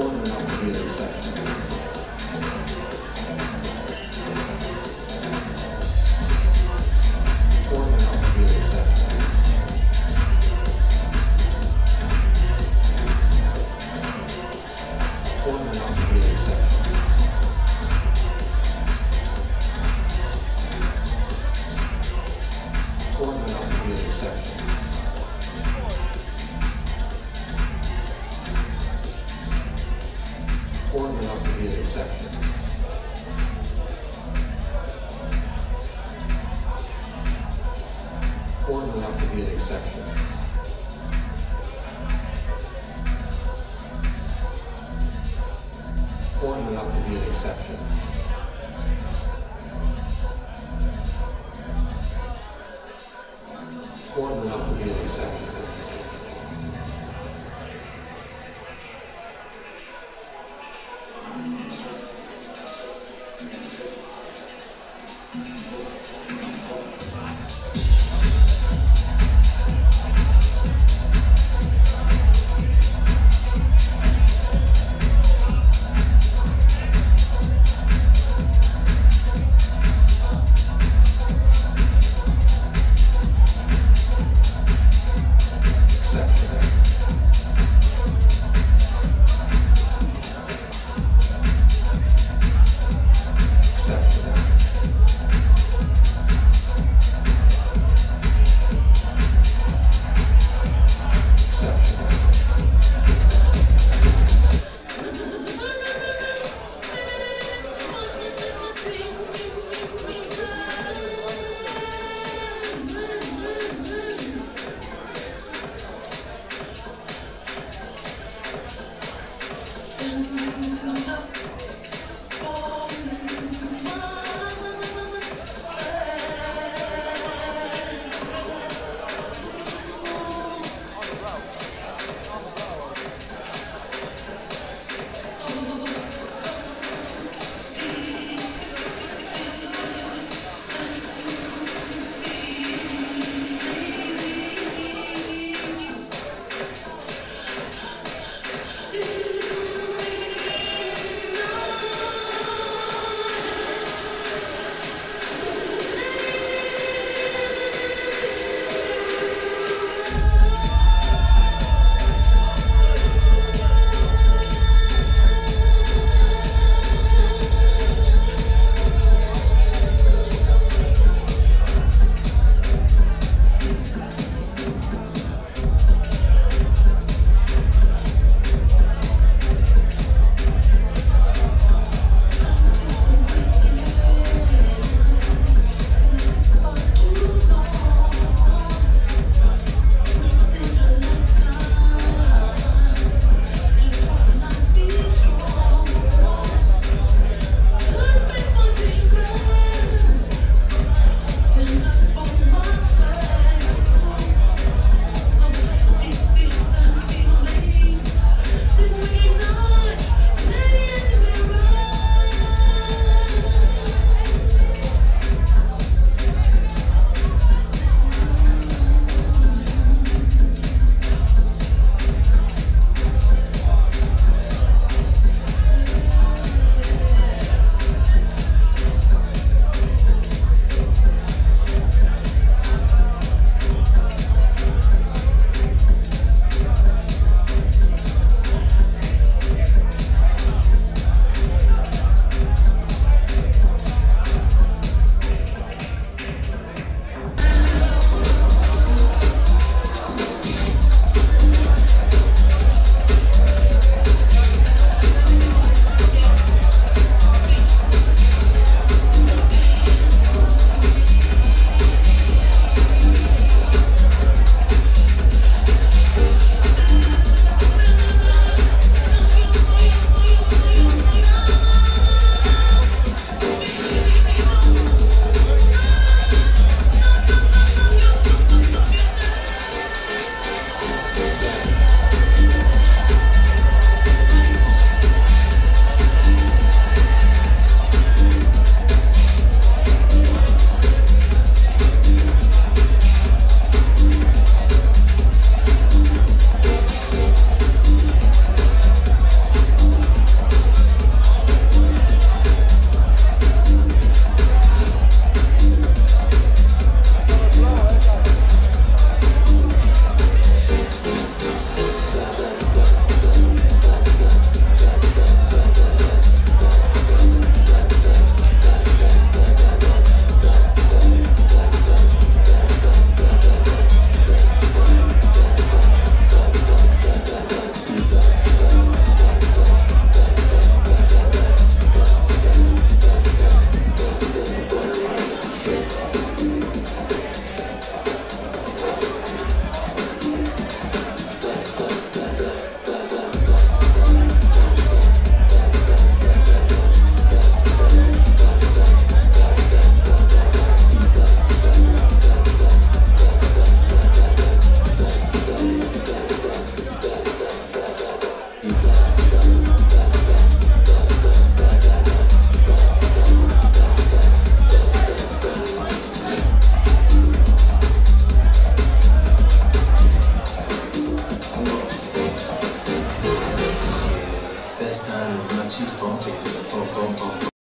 都能让我们这些人 be an exception. Important enough to be an exception. Important enough to be an exception.